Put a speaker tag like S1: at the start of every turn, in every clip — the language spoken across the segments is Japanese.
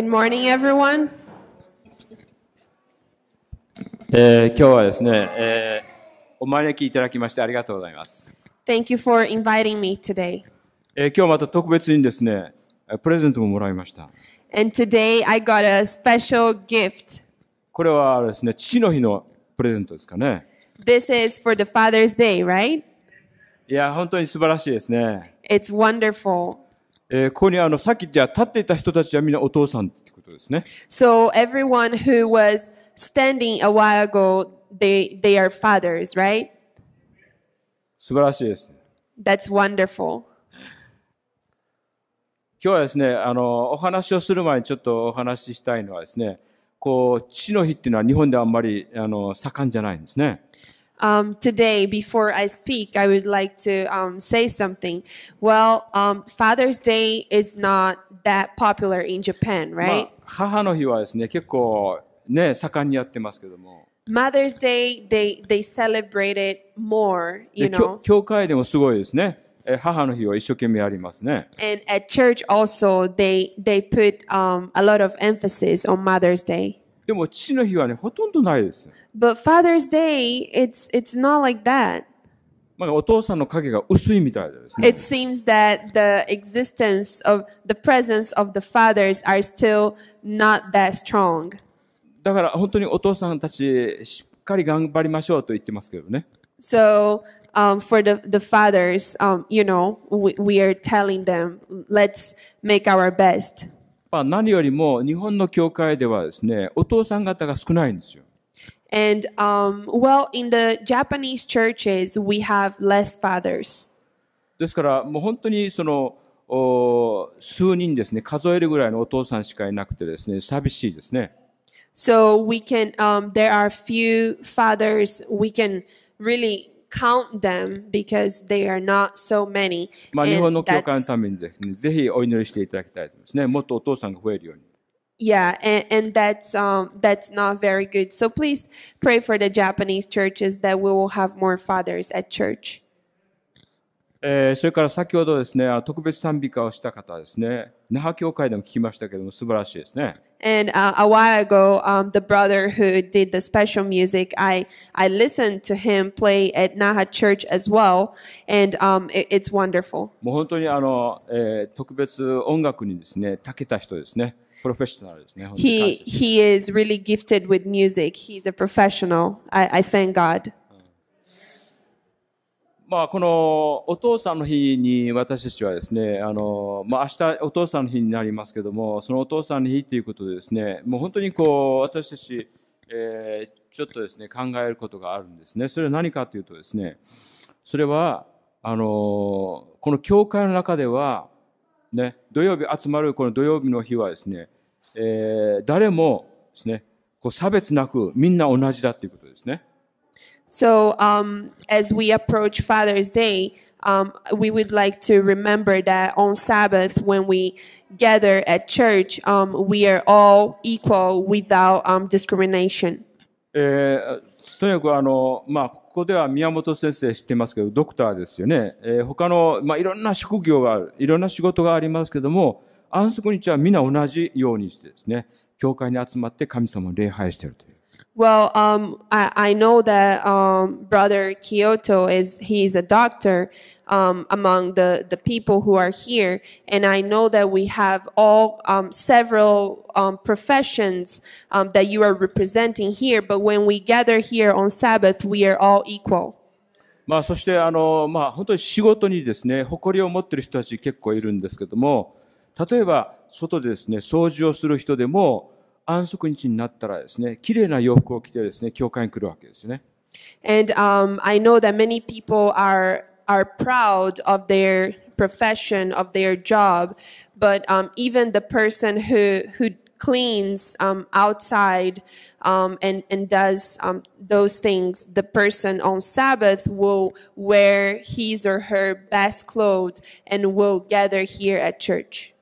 S1: Good morning, everyone.
S2: えー今日はですね、えーお招きいただきましてありがとうございます。
S1: Thank you for inviting me today.
S2: えー今日また特別にですね、えープレゼントももらいました。
S1: And today I got a special gift.
S2: これはですね、父の日のプレゼントですかね。
S1: This is for the Father's Day, right?
S2: いや、本当に素晴らしいですね。
S1: It's wonderful.
S2: えーここにあの、さっきじゃあ立っていた人たちはみんなお父さんってことですね。
S1: So everyone who was standing a while ago, they they are fathers, right?
S2: 素晴らしいです。
S1: That's wonderful.
S2: 今日はですね、あの、お話をする前にちょっとお話ししたいのはですね、こう、父の日っていうのは日本ではあんまり、あの、盛んじゃないんですね。
S1: Um, today, before I speak, I would like to um, say something. Well, um, Father's Day is not that popular in Japan,
S2: ま
S1: right?
S2: あ、母の日はですね、結構ね、盛んにやってますけども、
S1: Mother's Day, they they celebrate it more,
S2: で
S1: you
S2: 教
S1: know.
S2: 教会でもすごいですね。え母の日を一生懸命やりますね。
S1: And at church also, they they put um, a lot of emphasis on Mother's Day.
S2: でも父の日はね、ほとんどないです。
S1: But Father's Day, it's it's not like that.
S2: まあ、お父さんの影が薄いみたいでですね
S1: It。seems that the existence of the presence of the fathers are still not that strong.
S2: だから本当にお父さんたち、しっかり頑張りましょうと言ってますけどね。
S1: So um, for the the fathers, um, you know, we, we are telling them, let's make our best.
S2: まあ、何よりも日本の教会ではですね、お父さん方が少ないんですよ。
S1: And um, well, in the Japanese churches, we have less fathers.
S2: ですからもう本当にその、お数人ですね、数えるぐらいのお父さんしかいなくてですね、寂しいですね。
S1: So we can, um, there are few fathers, we can really count them because they are not so many.
S2: まあ、日本の教会のためにぜひぜひお祈りしていただきたいと思いますね。もっとお父さんが増えるように。
S1: Yeah, and, and that's um, that's not very good. So please pray for the Japanese churches that we will have more fathers at church.
S2: えーそれから先ほどですね、特別賛美歌をした方はですね、那覇教会でも聞きましたけども素晴らしいですね。
S1: And uh, a while ago, um, the brother who did the special music, I I listened to him play at Naha Church as well, and um, it, it's wonderful.
S2: もう本当にあの、えー特別音楽にですね、長けた人ですね。プロフェッショナルですね。本当に感
S1: He
S2: 謝して
S1: he is really gifted with music. He's a professional. I, I thank God.
S2: まあ、このお父さんの日に私たちはですね、あの、まあ、明日お父さんの日になりますけども、そのお父さんの日ということでですね、もう本当にこう、私たち、えーちょっとですね、考えることがあるんですね。それは何かというとですね、それは、あの、この教会の中では、ね、土曜日集まるこの土曜日の日はですね、えー誰もですね、こう差別なくみんな同じだということですね。
S1: So um, as we approach Father's Day, um, we would like to remember that on Sabbath, when we gather at church, um, we are all equal without um, discrimination.
S2: えーとにかくあの、まあ、ここでは宮本先生知ってますけど、ドクターですよね。えー他の、まあ、いろんな職業がある、いろんな仕事がありますけども、安息日は皆同じようにしてですね、教会に集まって神様を礼拝しているという。
S1: Well, um, I, I know that um, Brother Kyoto is he's a doctor um, among the, the people who are here, and I know that we have all um, several um, professions um, that you are representing here. But when we gather here on Sabbath, we are all equal.
S2: まあ、そして、あの、まあ、本当に仕事にですね、誇りを持っている人たち結構いるんですけども、例えば、外でですね、掃除をする人でも、 安息日になったらですね、綺麗な洋服を着てですね、教会に来るわけですよね。
S1: And um, I know that many people are are proud of their profession of their job, but um, even the person who who cleans um, outside um, and and does um, those things, the person on Sabbath will wear his or her best clothes and will gather here at church.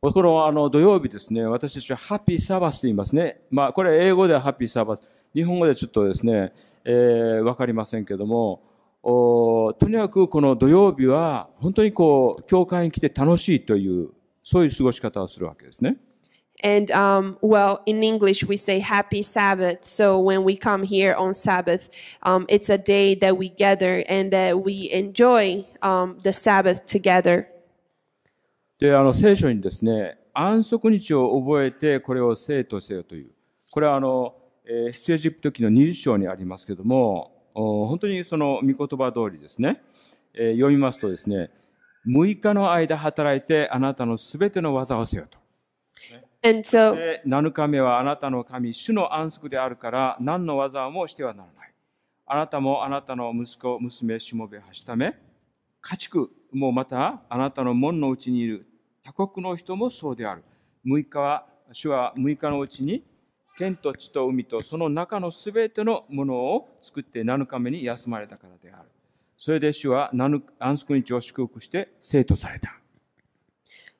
S2: このあの土曜日ですね、私たちはハッピーサバスと言いますね。まあ、これ英語ではハッピーサバス。日本語でちょっとですね、えー、わかりませんけども、おとにかくこの土曜日は本当にこう、教会に来て楽しいという、そういう過ごし方をするわけですね。
S1: And um, well, in English we say Happy Sabbath. So when we come here on Sabbath, um, it's a day that we gather and that we enjoy um, the Sabbath together.
S2: で、あの、聖書にですね、安息日を覚えて、これを生とせよという。これはあの、えー出エジプト記の20章にありますけども、お本当にその御言葉通りですね、えー読みますとですね、6日の間働いてあなたのすべての技をせよと。
S1: And so,
S2: で7日目はあなたの神、主の安息であるから、何の技もしてはならない。あなたもあなたの息子、娘、しもべ、はしため、家畜もまたあなたの門のうちにいる他国の人もそうである。6日は、主は6日のうちに、天と地と海とその中のすべてのものを作って7日目に休まれたからである。それで主は安息日を祝福して生徒された。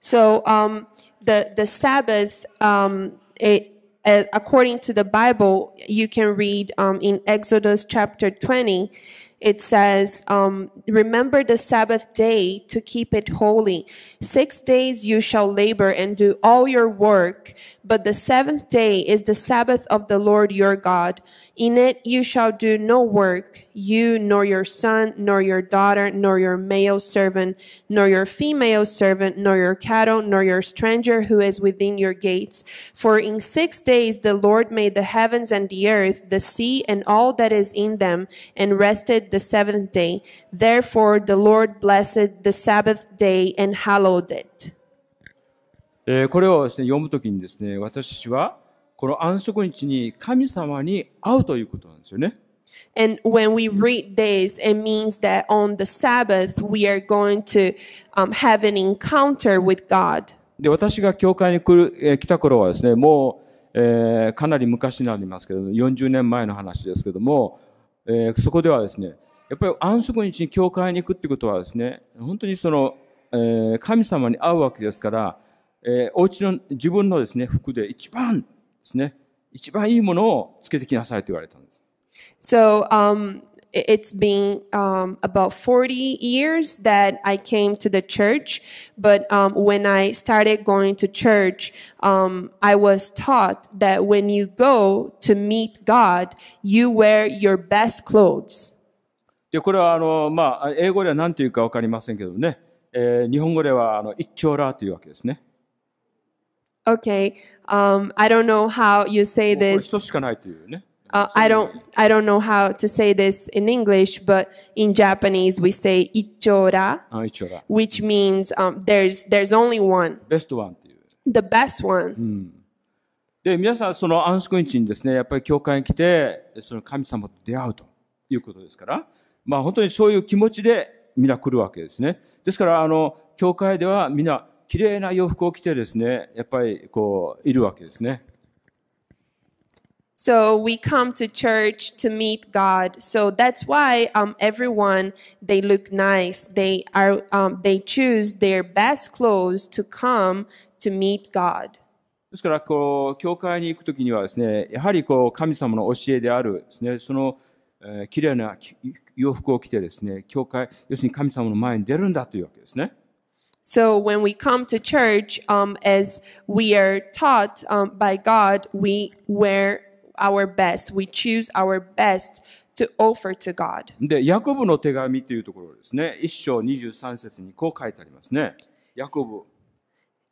S1: so um, the the Sabbath, um, it, according to the Bible, you can read um, in Exodus chapter twenty. It says, um, "Remember the Sabbath day to keep it holy. Six days you shall labor and do all your work, but the seventh day is the Sabbath of the Lord your God. In it you shall do no work, you nor your son, nor your daughter, nor your male servant, nor your female servant, nor your cattle, nor your stranger who is within your gates. For in six days the Lord made the heavens and the earth, the sea, and all that is in them, and rested the seventh day. Therefore the Lord blessed the Sabbath day and hallowed it.
S2: えーこれをですね、読むときにですね、私は、この安息日に神様に会うということなんですよね。
S1: And when we read this, it means that on the Sabbath, we are going to um, have an encounter with God.
S2: で、私が教会に来る、えー来た頃はですね、もう、えーかなり昔になりますけども、40年前の話ですけども、えーそこではですね、やっぱり安息日に教会に行くってことはですね、本当にその、えー神様に会うわけですから、えーお家の自分のですね、服で一番ですね、一番いいものをつけてきなさいと言われたんです。
S1: So um, it's been um, about 40 years that I came to the church. But um, when I started going to church, um, I was taught that when you go to meet God, you wear your best clothes.
S2: で、これはあの、まあ、英語では何て言うかわかりませんけどね、えー日本語ではあの一丁羅というわけですね。
S1: Okay, um, I don't know how you say
S2: これ
S1: this.
S2: 一つしかないというね。
S1: Uh, I don't I don't know how to say this in English, but in Japanese we say ichora,
S2: あ一丁羅。
S1: which means um, there's there's only one,
S2: ベストワンっていう。
S1: the best one.
S2: で、皆さんその安息日にですね、やっぱり教会に来て、その神様と出会うということですから、まあ本当にそういう気持ちで皆来るわけですね。ですから、あの、教会では皆、綺麗な洋服を着てですね、やっぱりこう、いるわけですね。
S1: So we come to church to meet God. So that's why um, everyone they look nice. They are um, they choose their best clothes to come to meet God.
S2: ですから、こう、教会に行くときにはですね、やはりこう、神様の教えであるですね、その、えー綺麗なき洋服を着てですね、教会、要するに神様の前に出るんだというわけですね。
S1: So when we come to church, um, as we are taught um, by God, we wear our best. We choose our best to offer to God.
S2: で、ヤコブの手紙というところですね、一章23節にこう書いてありますね。ヤコブ、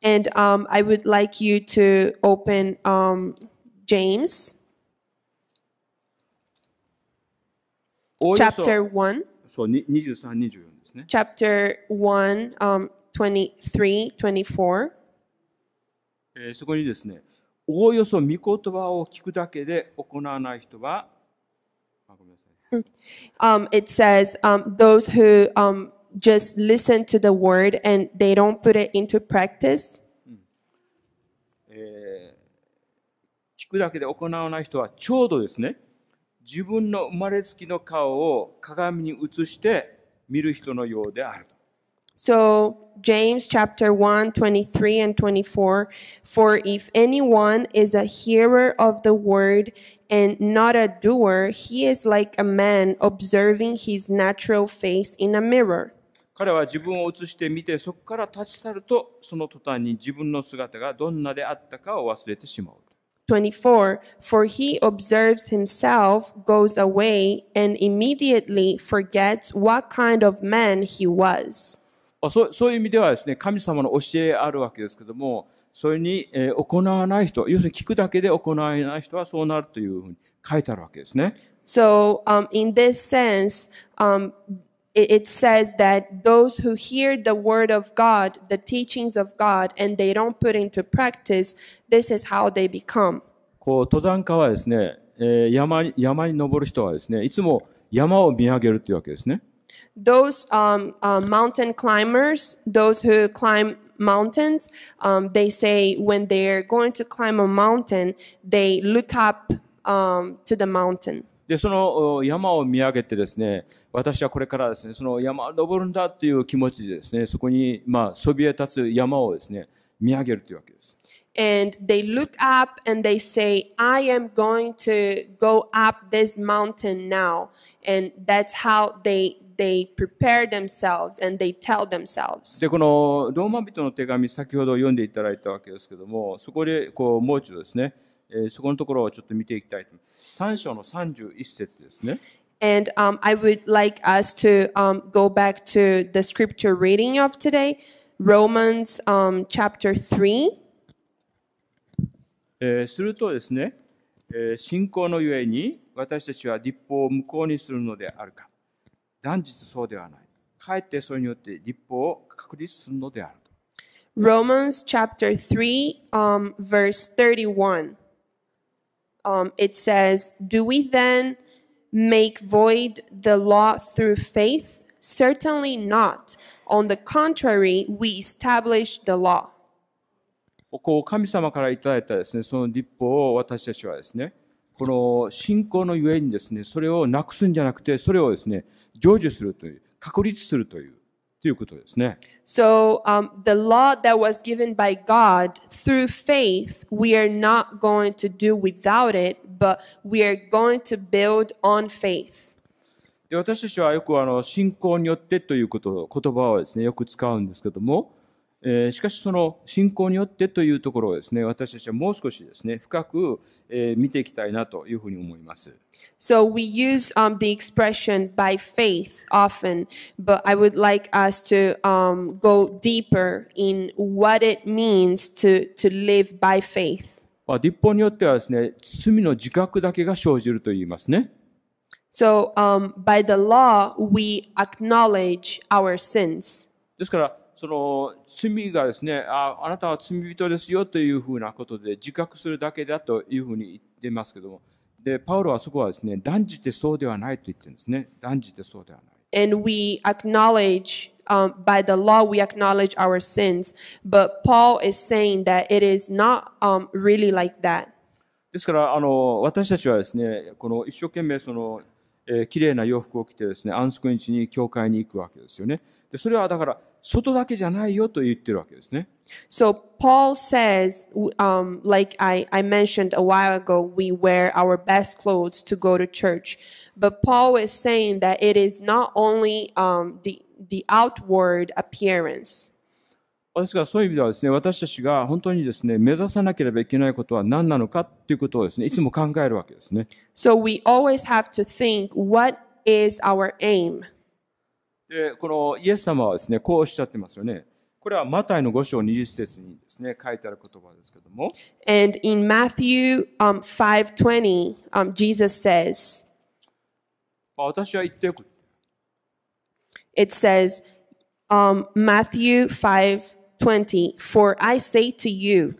S1: And um, I would like you to open um, James
S2: おおよそ
S1: chapter 1,
S2: そうに23、24ですね。
S1: chapter 1, um, 23, 24.
S2: えーそこにですね、おおよそ御言葉を聞くだけで行わない人は、あごめんなさい。
S1: Um, it says, um, those who um, just listen to the word and they don't put it into practice.
S2: 聞くだけで行わない人はちょうどですね、自分の生まれつきの顔を鏡に映して見る人のようである。
S1: So James chapter 1, 23 and 24, for if anyone is a hearer of the word and not a doer, he is like a man observing his natural face in a mirror.
S2: 彼は自分を映してみて、そこから立ち去ると、その途端に自分の姿がどんなであったかを忘れてしまう。
S1: 24 For he observes himself, goes away, and immediately forgets what kind of man he was.
S2: あそうそういう意味ではですね、神様の教えあるわけですけども、それに、えー行わない人、要するに聞くだけで行わない人はそうなるというふうに書いてあるわけですね。
S1: So, um, in this sense, um, it, says that those who hear the word of God, the teachings of God, and they don't put into practice, this is how they become.
S2: こう、登山家はですね、えー山に、山に登る人はですね、いつも山を見上げるというわけですね。
S1: Those um, uh, mountain climbers, those who climb mountains, um, they say when they're going to climb a mountain, they look up um, to the mountain.
S2: で、そのお山を見上げてですね、私はこれからですね、その山を登るんだという気持ちでですね、そこに、まあ、そびえ立つ山をですね、見上げるというわけです。
S1: and they look up and they say, I am going to go up this mountain now. And that's how they, they prepare themselves and they tell themselves.
S2: で、このローマ人の手紙、先ほど読んでいただいたわけですけども、そこでこうもう一度ですね、えーそこのところをちょっと見ていきたいと思います。3章の31節ですね。
S1: And um, I would like us to um, go back to the scripture reading of today, Romans um, chapter 3.
S2: えーするとですね、えー信仰のゆえに私たちは立法を無効にするのであるか。断じてそうではない。かえってそれによって立法を確立するのであると。
S1: Romans chapter 3, um, verse 31. Um, it says, Do we then make void the law through faith? Certainly not. On the contrary, we establish the law.
S2: こう神様からいただいたですね、その立法を私たちはですね、この信仰のゆえにですね、それをなくすんじゃなくて、それをですね、成就するという、確立するという、ということですね。
S1: So, um, the law that was given by God through faith, we are not going to do without it, but we are going to build on faith.
S2: で私たちはよくあの信仰によってということ言葉をですねよく使うんですけども、えーしかしその信仰によってというところをですね私たちはもう少しですね深く、えー見ていきたいなというふうに思います。
S1: So we use um, the expression by faith often, but I would like us to um, go deeper in what it means to, to live by faith.
S2: まあ、立法によってはですね罪の自覚だけが生じると言いますね。
S1: So um, by the law, we acknowledge our sins.
S2: ですからその罪がですねああなたは罪人ですよというふうなことで自覚するだけだというふうに言ってますけども でパウロはそこはですね断じてそうではないと言ってるんですね断じてそうではない。
S1: And we acknowledge, um, by the law, we acknowledge our sins. But Paul is saying that it is not um, really like that.
S2: ですから、あの、私たちはですね、この一生懸命その、えー綺麗な洋服を着てですね、安息日に教会に行くわけですよね。で、それはだから、外だけじゃないよと言ってるわけですね。
S1: So Paul says, um, like I, I mentioned a while ago, we wear our best clothes to go to church. But Paul is saying that it is not only um, the, the outward appearance.
S2: ですから、そういう意味ではですね、私たちが本当にですね、目指さなければいけないことは何なのかということをですね、いつも考えるわけですね。
S1: So we always have to think, what is our aim?
S2: で、このイエス様はですね、こうおっしゃってますよね。これはマタイの5章20節にですね、書いてある言葉ですけども、
S1: And in Matthew um, 5.20, um, Jesus says,
S2: まあ、私は言っておく。
S1: it says, um, Matthew 5.20, For I say to you,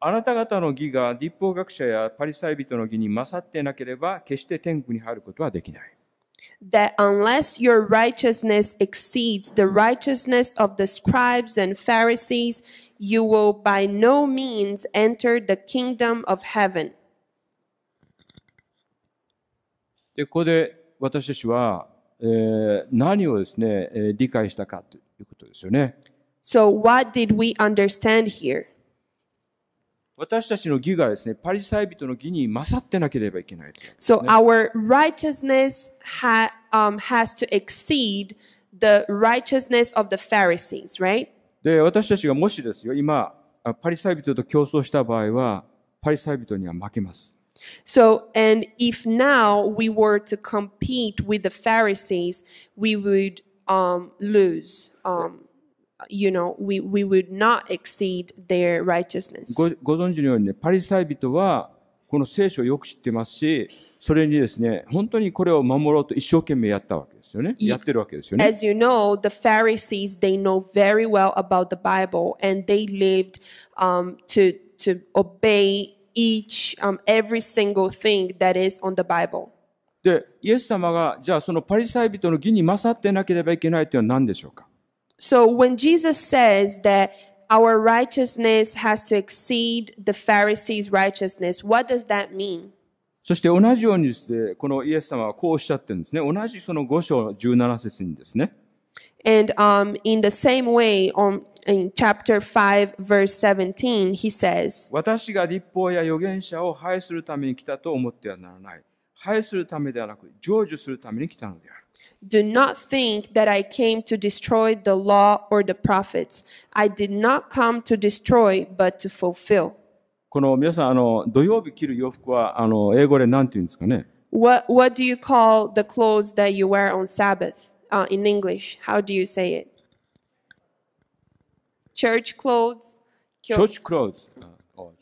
S2: あなた方の義が立法学者やパリサイ人の義に勝っていなければ、決して天国に入ることはできない。
S1: that unless your righteousness exceeds the righteousness of the scribes and Pharisees, you will by no means enter the kingdom of heaven.
S2: で、ここで私たちは、えー何をですね、えー理解したかということですよね。
S1: So, what did we understand here?
S2: 私たちの義がですね、パリサイ人の義に勝ってなければいけないと。
S1: So, our righteousness ha- um, has to exceed the righteousness of the Pharisees, right?
S2: で、私たちがもしですよ、今、あパリサイ人と競争した場合は、パリサイ人には負けます。
S1: So, and if now we were to compete with the Pharisees, we would um, lose. Um, you know, we, we would not exceed their righteousness.
S2: ごご存知のようにね、パリサイ人は、この聖書をよく知ってますし、それにですね、本当にこれを守ろうと一生懸命やったわけですよね。やってるわけですよね。
S1: As you know, the Pharisees, they know very well about the Bible and they lived um, to, to obey each, um, every single thing that is on the Bible.
S2: で、イエス様が、じゃあそのパリサイ人の義に勝ってなければいけないというのは何でしょうか
S1: So when Jesus says that our righteousness has to exceed the Pharisees' righteousness, what does that mean?
S2: そして同じようにですね、このイエス様はこうおっしゃってるんですね。同じその5章17節にですね。
S1: And um, in the same way, on, in chapter 5, verse 17, he says,
S2: 私が立法や預言者を廃するために来たと思ってはならない。廃するためではなく、成就するために来たのである。
S1: do not think that I came to destroy the law or the prophets. I did not come to destroy, but to fulfill.
S2: この皆さん、あの、土曜日着る洋服は、あの、英語で何て言うんですかね
S1: what, what do you call the clothes that you wear on Sabbath uh, in English? How do you say it? Church clothes?
S2: Church clothes. Uh, oh,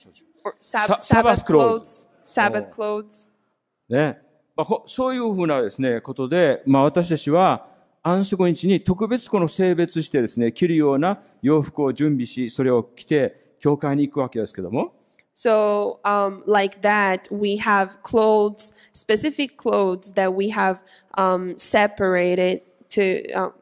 S1: or Sabbath, clothes. Sabbath
S2: oh.
S1: clothes.
S2: まあ、ほそういうふうなですね、ことで、まあ私たちは安息日に特別この性別してですね、着るような洋服を準備し、それを着て、教会に行くわけですけども、
S1: So, um, like that, we have clothes, specific clothes that we have um, separated to um,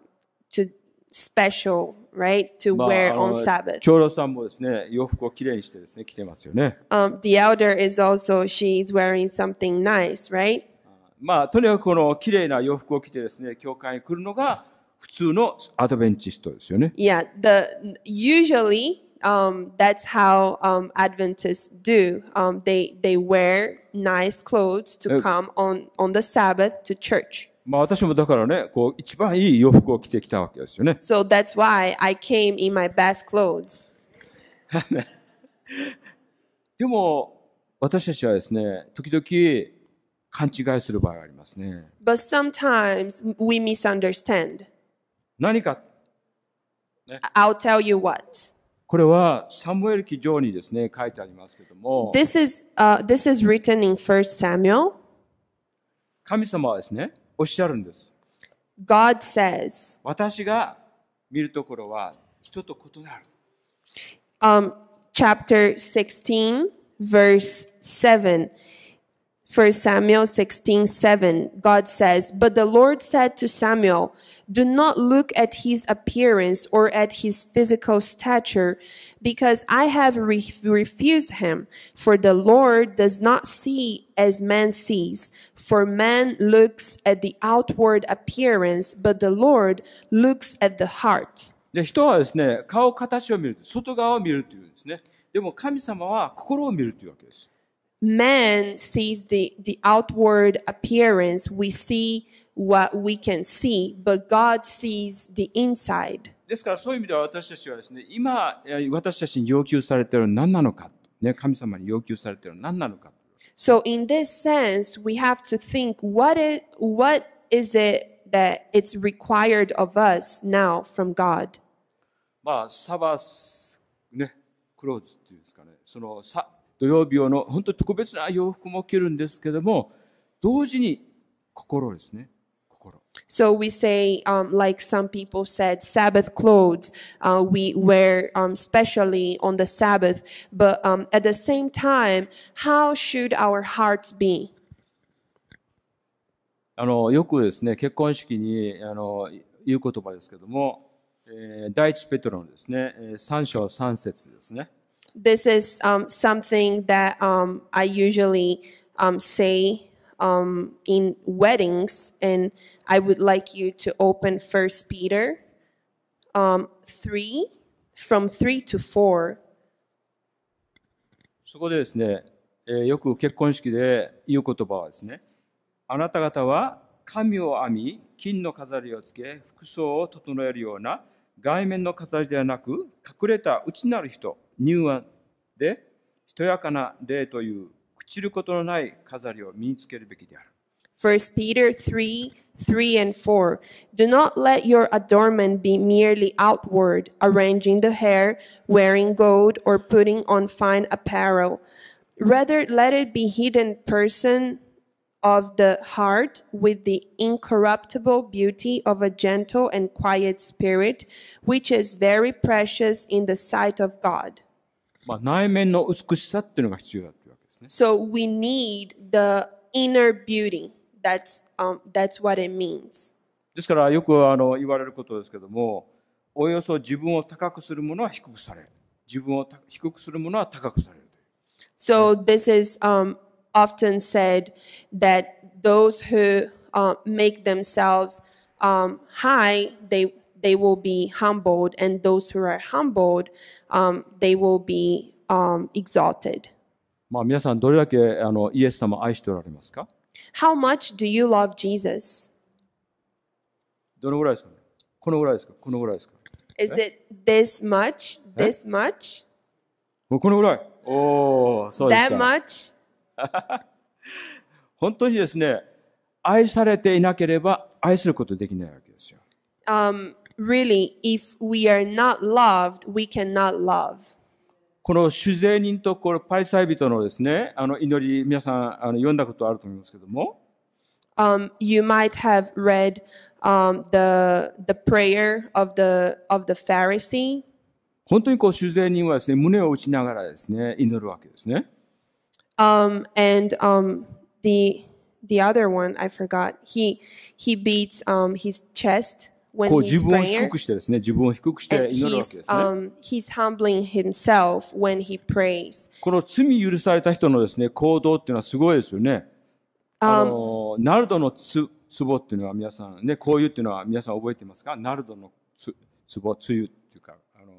S1: to special, right, to
S2: まあ
S1: wear on Sabbath.
S2: 長老さんもですね、洋服をきれいにしてですね、着てますよね。
S1: Um, the elder is also she's wearing something nice, right?
S2: まあ、とにかくこのきれいな洋服を着てですね、教会に来るのが普通のアドベンチストですよね。
S1: Yeah, the usually um, that's how um, Adventists do. Um, they they wear nice clothes to
S2: Uh,
S1: come on on the Sabbath to church.
S2: まあ私もだからね、こう一番いい洋服を着てきたわけですよね。
S1: So that's why I came in my best clothes.
S2: でも、私たちはですね、時々勘違いする場合がありますね。
S1: But sometimes we misunderstand.
S2: 何か、
S1: I'll tell you what.
S2: これはサムエル記上にですね、書いてありますけども、
S1: This is uh, this is written in First Samuel.
S2: 神様はですね、おっしゃるんです。
S1: God says,
S2: 私が見るところは人と異なる。
S1: um, chapter 16, verse 7. 1 Samuel 16, 7, God says, But the Lord said to Samuel, Do not look at his appearance or at his physical stature, because I have re- refused him. For the Lord does not see as man sees. For man looks at the outward appearance, but the Lord looks at the heart.
S2: で、人はですね、顔、形を見る、外側を見るというんですね。でも神様は心を見るというわけです。
S1: man sees the, the outward appearance. We see what we can see, but God sees the inside.
S2: ですからそういう意味では私たちはですね、今え私たちに要求されているのは何なのか、ね、神様に要求されているのは何なのか。
S1: So in this sense, we have to think what is, what is it that it's required of us now from God?
S2: まあ、サバス、ね、クローズっていうんですかね、そのさ 土曜日用の本当に特別な洋服も着るんですけども、同時に心ですね、心。
S1: So we say, um, like some people said, Sabbath clothes uh, we wear um, especially on the Sabbath. But um, at the same time, how should our hearts be?
S2: あの、よくですね、結婚式に、あの、言う言葉ですけども、えー第一ペトロのですね、えー三章三節ですね。
S1: This is um, something that um, I usually um, say um, in weddings, and I would like you to open First Peter um, three, from three to four.
S2: そこでですね、えーよく結婚式で言う言葉はですね、あなた方は神を編み、金の飾りをつけ、服装を整えるような外面の飾りではなく、隠れた内なる人、 柔和で、しとやかな霊という朽ちることのない飾りを身につけるべきである。
S1: First Peter 3 3 and 4. Do not let your adornment be merely outward, arranging the hair, wearing gold, or putting on fine apparel. Rather, let it be hidden person of the heart with the incorruptible beauty of a gentle and quiet spirit, which is very precious in the sight of God.
S2: まあ、内面の美しさっていうのが必要だというわけですね。
S1: So we need the inner beauty. That's um, that's what it means.
S2: ですからよくあの言われることですけども、およそ自分を高くするものは低くされる。自分をた低くするものは高くされる。
S1: So this is um, often said that those who uh, make themselves um, high, they they will be humbled, and those who are humbled, um, they will be um, exalted.
S2: まあ皆さんどれだけあのイエス様を愛しておられますか
S1: How much do you love Jesus?
S2: どのぐらいですかねこのぐらいですかこのぐらいですか
S1: Is it this much? This much?
S2: もうこのぐらいおお、そうです
S1: That
S2: か。
S1: much?
S2: 本当にですね、愛されていなければ愛することできないわけですよ。
S1: Um, really, if we are not loved, we cannot love.
S2: この主税人とこのパリサイ人のですね、あの祈り、皆さんあの読んだことあると思いますけども、
S1: Um, you might have read um, the the prayer of the of the Pharisee.
S2: 本当にこう主税人はですね、胸を打ちながらですね、祈るわけですね。
S1: Um, and um, the the other one I forgot. He he beats um, his chest when
S2: こう
S1: he's
S2: 自分を低
S1: praying,
S2: くしてですね、自分を低くして
S1: and
S2: 祈るわけ
S1: he's
S2: ですね。
S1: um, he's humbling himself when he prays.
S2: この罪許された人のですね、行動っていうのはすごいですよね。あの、ナルドのつ、壺っていうのは皆さんね、こういうっていうのは皆さん覚えてますかナルドのつ、壺、つゆっていうか、あの、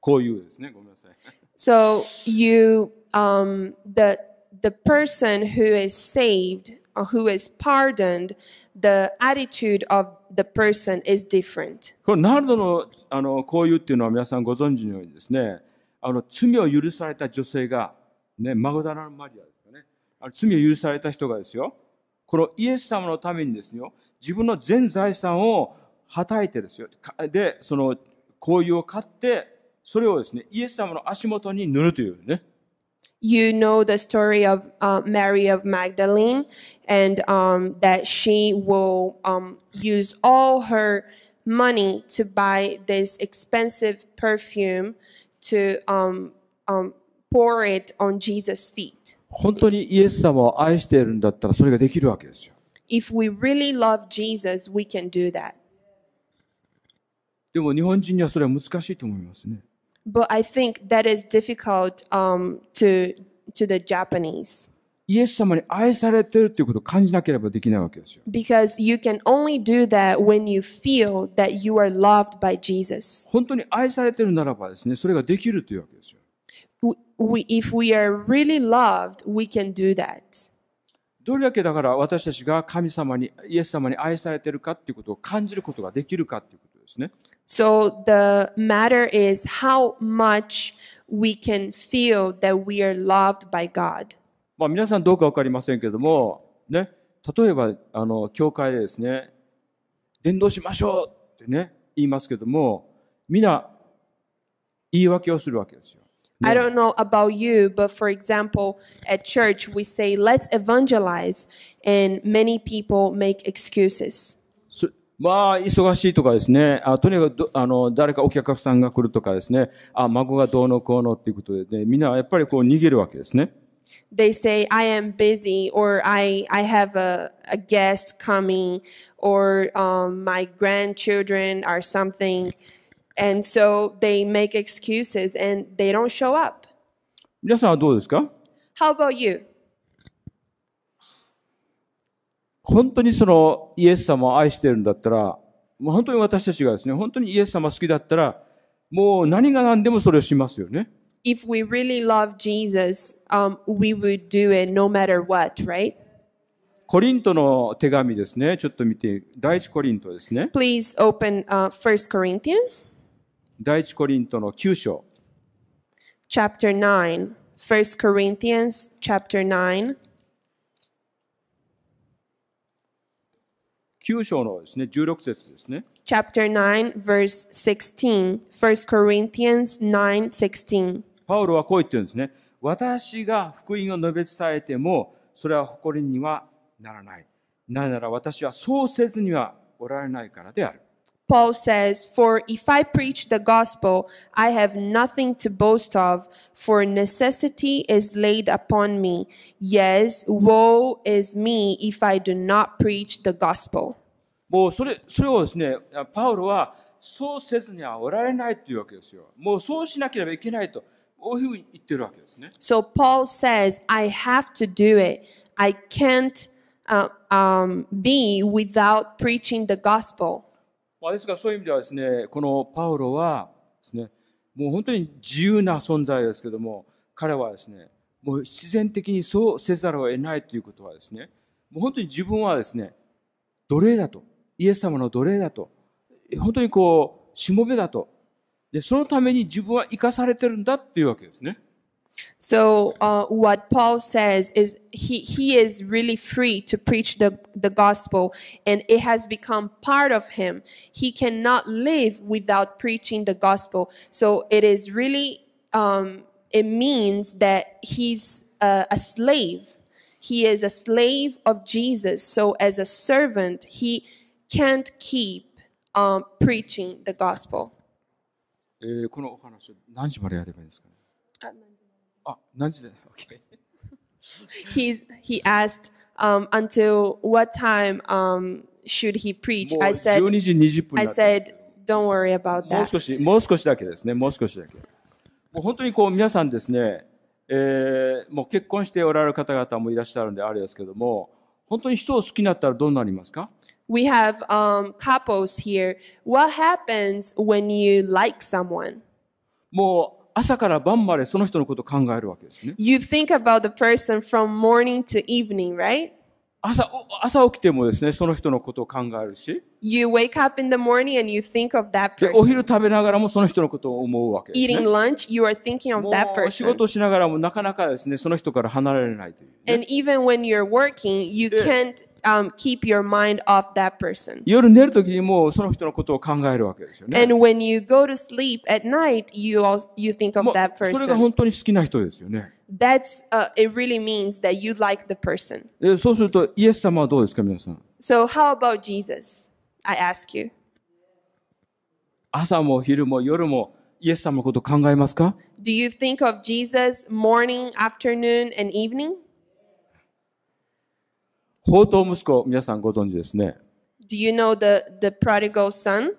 S2: こういうですね、ごめんなさい。
S1: So you, um, the the person who is saved, or who is pardoned, the attitude of the person is different.
S2: このナルドの、あの、こういうっていうのは皆さんご存知のようにですね、あの、罪を許された女性が、ね、マグダラのマリアですかね。あの罪を許された人がですよ、このイエス様のためにですよ、自分の全財産をはたいてですよ。で、その、香油を買って、それをですね、イエス様の足元に塗るというね。
S1: You know the story of uh, Mary of Magdalene, and um, that she will um, use all her money to buy this expensive perfume to um, um, pour it on Jesus' feet.
S2: 本当にイエス様を愛しているんだったらそれができるわけですよ。
S1: If we really love Jesus, we can do that.
S2: でも日本人にはそれは難しいと思いますね。
S1: But I think that is difficult um, to to the Japanese
S2: イエス様に愛されているということを感じなければできないわけですよ。
S1: because you can only do that when you feel that you are loved by Jesus.
S2: 本当に愛されているならばですね、それができるというわけですよ。
S1: We, we, if we are really loved, we can do that.
S2: どれだけだから私たちが神様に、イエス様に愛されているかっていうことを感じることができるかっていうことですね。
S1: So the matter is how much we can feel that we are loved by God.
S2: まあ皆さんどうかわかりませんけども、ね、例えば、あの、教会でですね、伝道しましょうってね、言いますけども、皆、言い訳をするわけですよ。
S1: I don't know about you, but for example, at church, we say, let's evangelize, and many people make excuses.
S2: そまあ、忙しいとかですね、あとにかくどあの、誰かお客さんが来るとかですね、あ、孫がどうのこうのっていうことで、ね、みんなやっぱりこう逃げるわけですね。
S1: They say, I am busy, or I, I have a, a guest coming, or um, my grandchildren are something. And so they make excuses and they don't show up.
S2: 皆さんはどうですか
S1: How about you?
S2: 本当にそのイエス様を愛しているんだったら、もう本当に私たちがですね、本当にイエス様好きだったら、もう何が何でもそれをしますよね。
S1: If we really love Jesus, um, we would do it no matter what, right?
S2: コリントの手紙ですね。ちょっと見て、第一コリントですね。
S1: Please open uh, 1 Corinthians
S2: 第一コリントの9章。
S1: chapter 9. 1 Corinthians chapter 9.
S2: 9章のですね、16節ですね。
S1: chapter 9 verse 16 1 corinthians 9 16
S2: パウロはこう言ってるんですね。私が福音を述べ伝えても、それは誇りにはならない。なぜなら私はそうせずにはおられないからである。
S1: paul says for if i preach the gospel i have nothing to boast of for necessity is laid upon me yes woe is me if i do not preach the gospel
S2: もうそれ、それをですね、パウロはそうせずにはおられないというわけですよ。もうそうしなければいけないと、こういうふうに言ってるわけですね。
S1: so paul says i have to do it i can't uh, um, be without preaching the gospel
S2: まあ、ですからそういう意味ではですね、このパウロはですね、もう本当に自由な存在ですけども、彼はですね、もう必然的にそうせざるを得ないということはですね、もう本当に自分はですね、奴隷だと、イエス様の奴隷だと、本当にこう、しもべだと、で、そのために自分は生かされてるんだっていうわけですね。
S1: So uh, what Paul says is he, he is really free to preach the, the gospel and it has become part of him. He cannot live without preaching the gospel. So it is really, um, it means that he's a, a slave. He is a slave of Jesus. So as a servant, he can't keep um, preaching the gospel.
S2: えーこのお話を何時までやればいいんですかね。 あ、何時で ?OK。
S1: he he asked um, until what time um, should he preach i said
S2: 12時20分
S1: i said don't worry about
S2: もう
S1: that
S2: 少し、もう少しだけですね。もう少しだけ。もう本当にこう皆さんですね、えーもう結婚しておられる方々もいらっしゃるんであれですけども、本当に人を好きになったらどうなりますか
S1: we have um, couples here what happens when you like someone
S2: もう朝から晩までその人のことを考えるわけですね。朝起きてもですね、その人のことを考えるし。
S1: you wake up in the morning and you think of that
S2: で、お
S1: person
S2: 昼食べながらもその人のことを思うわけです
S1: eating
S2: ね。
S1: lunch you are thinking of
S2: も
S1: that
S2: う仕
S1: person
S2: 事をしながらもなかなかですね、その人から離れられないというね、
S1: and even when you're working you
S2: Yeah.
S1: can't um, keep your mind off that person
S2: 夜寝るときにもその人のことを考えるわけですよね。
S1: And when you go to sleep at night, you also you think of
S2: もう
S1: that
S2: それが
S1: person.
S2: 本当に好きな人ですよね。
S1: That's uh, it. Really means that you like the person.
S2: でそうすると、イエス様はどうですか、皆さん。
S1: So how about Jesus? I ask you.
S2: 朝も昼も夜もイエス様のことを考えますか
S1: Do you think of Jesus morning, afternoon, and evening?
S2: 宝刀息子、皆さんご存知ですね。
S1: Do you know the the prodigal son?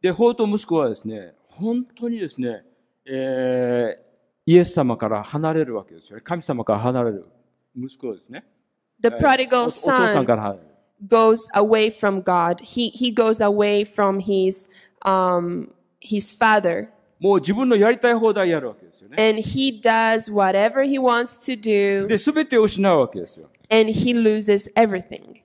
S2: で、宝刀息子はですね、本当にですね、えーイエス様から離れるわけですよね。神様から離れる息子ですね。
S1: The
S2: おお
S1: prodigal
S2: 父さん
S1: son
S2: から離れる。
S1: goes away from God. He he goes away from his um his father,
S2: もう自分のやりたい放題やるわけですよね。
S1: and he does whatever he wants to do.
S2: で、すべてを失うわけですよ。
S1: and he loses everything.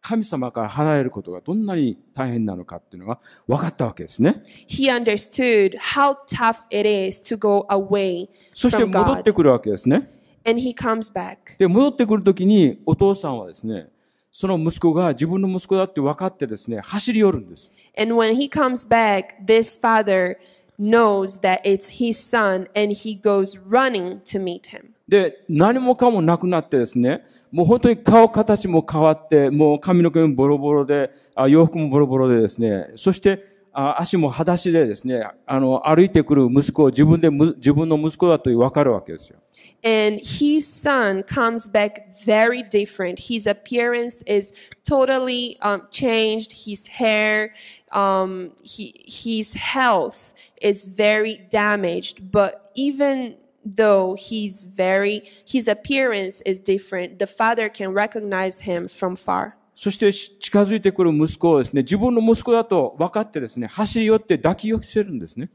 S2: 神様から離れることがどんなに大変なのかっていうのが分かったわけですね。
S1: He understood how tough it is to go away
S2: そして
S1: from
S2: 戻って
S1: God.
S2: くるわけですね。
S1: And he comes back.
S2: で、戻ってくるときにお父さんはですね、 その息子が自分の息子だって分かってですね、走り寄るんです。
S1: And when he comes back, this father knows that it's his son and he goes running to meet him.
S2: で、何もかもなくなってですね、もう本当に顔形も変わって、もう髪の毛もボロボロで、あ洋服もボロボロでですね、そして、足も裸足でですね、あの、歩いてくる息子を自分でむ、自分の息子だと分かるわけですよ。
S1: And his son comes back very different. His appearance is totally um, changed. His hair, um, he, his health is very damaged. But even though he's very, his appearance is different, the father can recognize him from far.
S2: そしてし近づいてくる息子をですね、自分の息子だと分かってですね、走り寄って抱き寄せるんですね。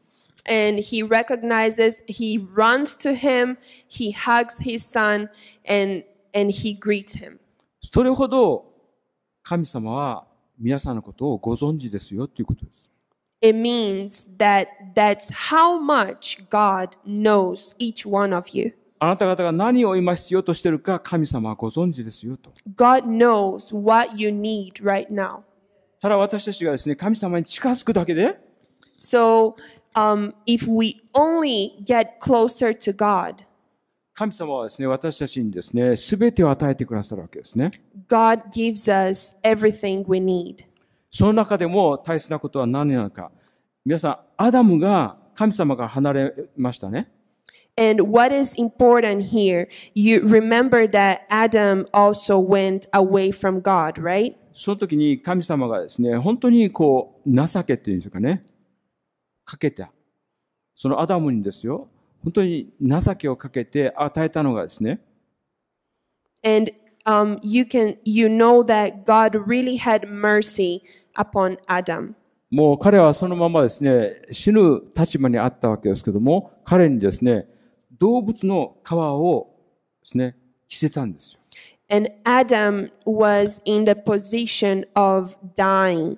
S1: And he recognizes, he runs to him, he hugs his son, and, and he greets him.
S2: それほど神様は皆さんのことをご存知ですよということです。
S1: It means that that's how much God knows each one of you.
S2: あなた方が何を今必要としているか神様はご存知ですよと。
S1: God knows what you need right now.
S2: ただ私たちがですね、神様に近づくだけで、
S1: So, um, if we only get closer to God,
S2: 神様はですね、私たちにですね、すべてを与えてくださるわけですね。
S1: God gives us everything we need.
S2: その中でも大切なことは何なのか。皆さん、アダムが神様が離れましたね。
S1: And what is important here, you remember that Adam also went away from God, right?
S2: その時に神様がですね、本当にこう、情けっていうんですかね、かけた。そのアダムにですよ、本当に情けをかけて与えたのがですね、
S1: And um, you can you know that God really had mercy upon Adam.
S2: もう彼はそのままですね、死ぬ立場にあったわけですけども、彼にですね、動物の皮をですね、着せたんですよ。
S1: And Adam was in the position of dying.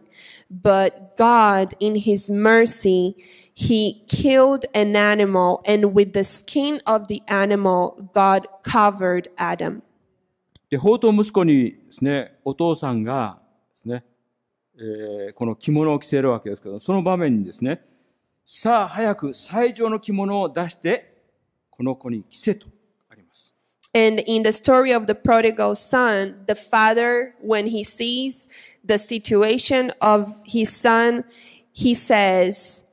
S1: But God, in his mercy, he killed an animal, and with the skin of the animal, God covered Adam.
S2: で、宝刀息子にですね、お父さんがですね、えーこの着物を着せるわけですけど、その場面にですね、さあ早く最上の着物を出して、この子に着せとあります。
S1: And in the story of the prodigal son, the father, when he sees the situation of his son, he says,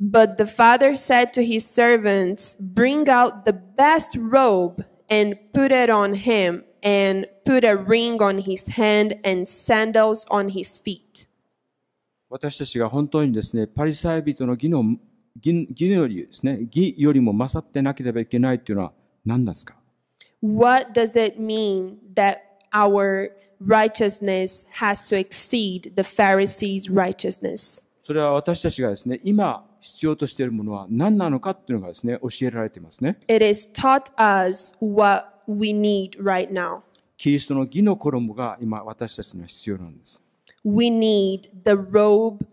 S1: But the father said to his servants, Bring out the best robe and put it on him, and put a ring on his hand and sandals on his feet.
S2: 私たちが本当にですね、パリサイ人の義の、義義よりですね、義よりも勝ってなければいけないというのは何ですか
S1: What does it mean that our righteousness has to exceed the Pharisees' righteousness?
S2: それは私たちがですね、今必要としているものは何なのかっていうのがですね、教えられていますね。
S1: It is taught us what we need right now.
S2: キリストの義の衣が今私たちには必要なんです。
S1: We need the robe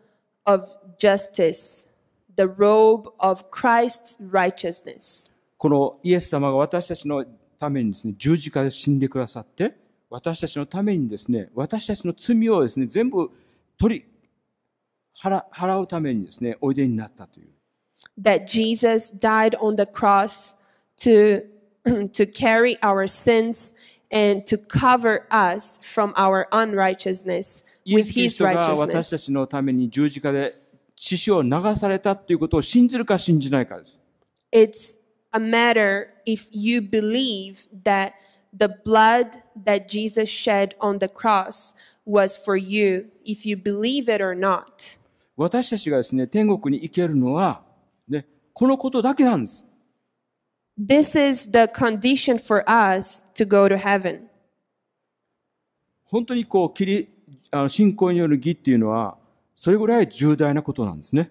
S1: of justice, the robe of Christ's righteousness.
S2: このイエス様が私たちのためにですね、十字架で死んでくださって、私たちのためにですね、私たちの罪をですね、全部取り、払払うためにですね、おいでになったという。
S1: That Jesus died on the cross to, to carry our sins and to cover us from our unrighteousness
S2: イエ
S1: with
S2: ス・キリス
S1: his
S2: トが私た
S1: righteousness.
S2: ちのために十字架で血潮を流されたということを信じるか信じないかです。
S1: It's a matter if you believe that the blood that Jesus shed on the cross was for you, if you believe it or not.
S2: 私たちがですね、天国に行けるのは、ね、このことだけなんです。
S1: This is the condition for us to go to heaven.
S2: 本当にこう、キリ、あの信仰による義っていうのは、それぐらい重大なことなんですね。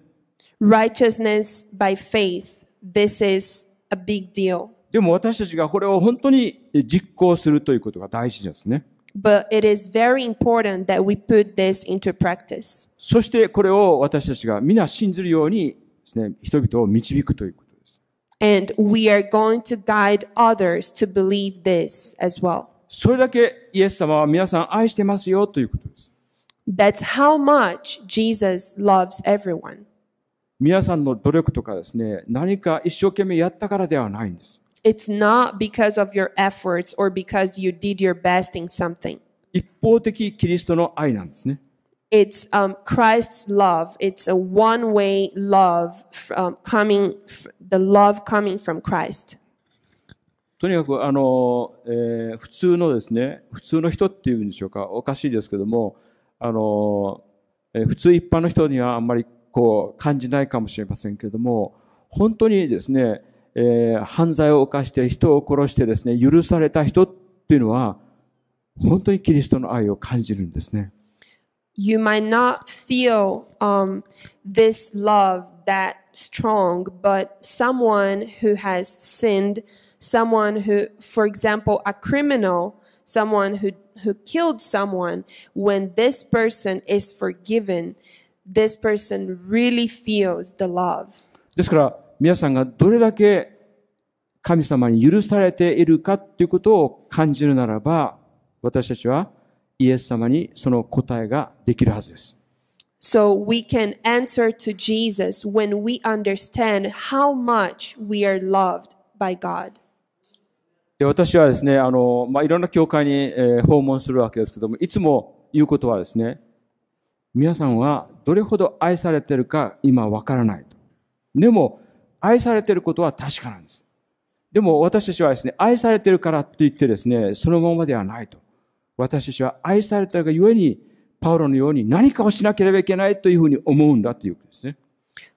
S1: Righteousness by faith. This is a big deal.
S2: でも私たちがこれを本当に実行するということが大事ですね。
S1: But it is very important that we put this into practice.
S2: そしてこれを私たちが皆信ずるようにですね、人々を導くということです。
S1: And we are going to guide others to believe this as well.
S2: それだけイエス様は皆さん愛してますよということです。
S1: That's how much Jesus loves everyone.
S2: 皆さんの努力とかですね、何か一生懸命やったからではないんです。
S1: It's not because of your efforts or because you did your best in something.
S2: 一方的キリストの愛なんですね。
S1: it's um, Christ's love. It's a one-way love from coming, f- the love coming from Christ.
S2: とにかく、あの、えー普通のですね、普通の人っていうんでしょうか、おかしいですけども、 あの、え普通一般の人にはあんまりこう感じないかもしれませんけれども、本当にですね、えー犯罪を犯して人を殺してですね、許された人っていうのは、本当にキリストの愛を感じるんですね。
S1: You might not feel um, this love that strong, but someone who has sinned, someone who, for example, a criminal, someone who, who killed someone, when this person is forgiven, this person really feels the love.
S2: ですから、皆さんがどれだけ神様に許されているかということを感じるならば、私たちはイエス様にその答えができるはずです。
S1: So we can answer to Jesus when we understand how much we are loved by God.
S2: で私はですね、あの、まあ、いろんな教会に、えー訪問するわけですけども、いつも言うことはですね、皆さんはどれほど愛されてるか今わからないと。でも、愛されてることは確かなんです。でも私たちはですね、愛されてるからと言ってですね、そのままではないと。私たちは愛されたがゆえに、パウロのように何かをしなければいけないというふうに思うんだということですね。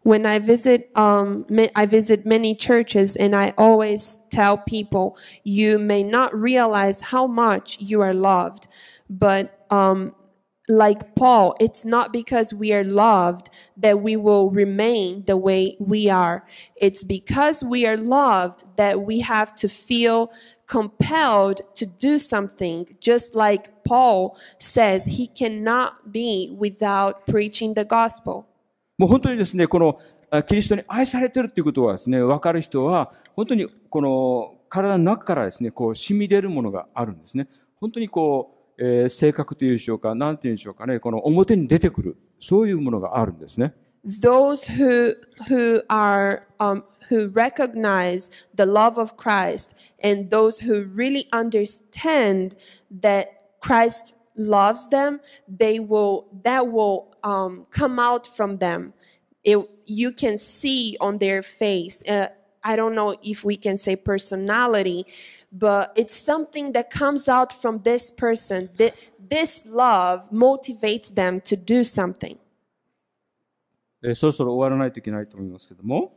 S1: When I visit, um, I visit many churches, and I always tell people, you may not realize how much you are loved, but um, like Paul, it's not because we are loved that we will remain the way we are. It's because we are loved that we have to feel compelled to do something, just like Paul says he cannot be without preaching the gospel.
S2: もう本当にですね、このキリストに愛されてるっていうことはですね、わかる人は、本当にこの体の中からですね、こう染み出るものがあるんですね。本当にこう、えー性格というでしょうか、なんていうんでしょうかね、この表に出てくる、そういうものがあるんですね。
S1: those who who are um, who recognize the love of Christ and those who really understand that Christ loves them, they will that will um, come out from them. It, you can see on their face. Uh, I don't know if we can say personality, but it's something that comes out from this person. Th- This love motivates them to do something.
S2: えーそろそろ終わらないといけないと思いますけども、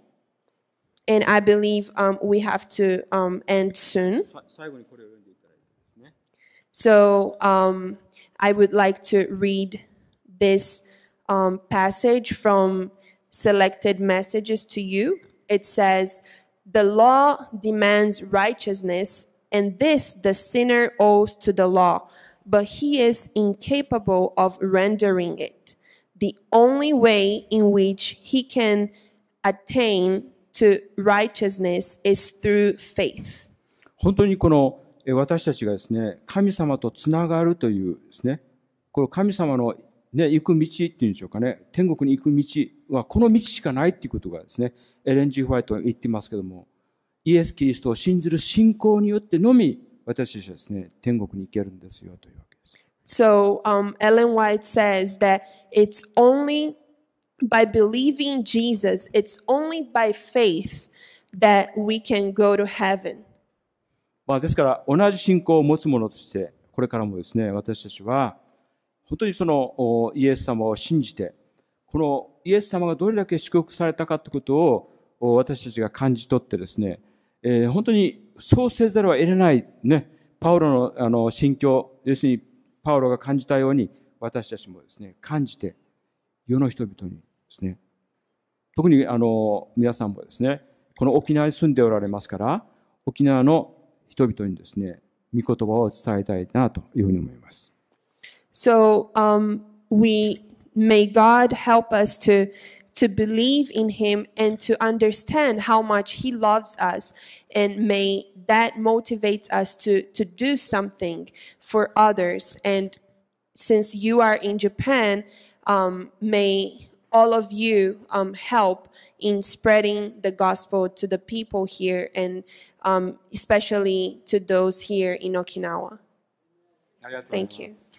S1: And I believe um, we have to um, end soon.
S2: さ最後にこれを読んでいただいてですね。
S1: So um, I would like to read this um, passage from Selected Messages to You. It says, The law demands righteousness, and this the sinner owes to the law, but he is incapable of rendering it. The only way in which he can attain to righteousness is through faith.
S2: 本当にこのえー私たちがですね、神様とつながるというですね、この神様の、 ね、行く道っていうんでしょうかね、天国に行く道はこの道しかないっていうことがですね、エレン・ジー・ホワイトは言ってますけども、イエス・キリストを信じる信仰によってのみ、私たちはですね、天国に行けるんですよというわけです。
S1: So um, Ellen White says that it's only by believing Jesus, it's only by faith that we can go to heaven.
S2: まあ、ですから、同じ信仰を持つ者として、これからもですね、私たちは、本当にそのイエス様を信じて、このイエス様がどれだけ祝福されたかということを私たちが感じ取ってですね、えー本当にそうせざるを得れない、ね、パウロのあの心境、要するにパウロが感じたように、私たちもですね、感じて、世の人々にですね、特にあの皆さんもですね、この沖縄に住んでおられますから、沖縄の人々にですね、御言葉を伝えたいなというふうに思います。
S1: So um, we may God help us to to believe in Him and to understand how much He loves us, and may that motivates us to to do something for others. And since you are in Japan, um, may all of you um, help in spreading the gospel to the people here, and um, especially to those here in Okinawa. Thank you.